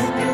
Christ.